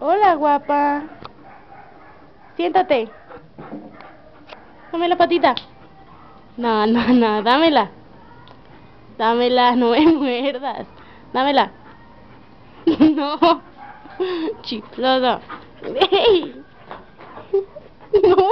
Hola, guapa. Siéntate. Dame la patita. No, no, no, dámela. Dámela, no me muerdas. Dámela. No. Chiflado.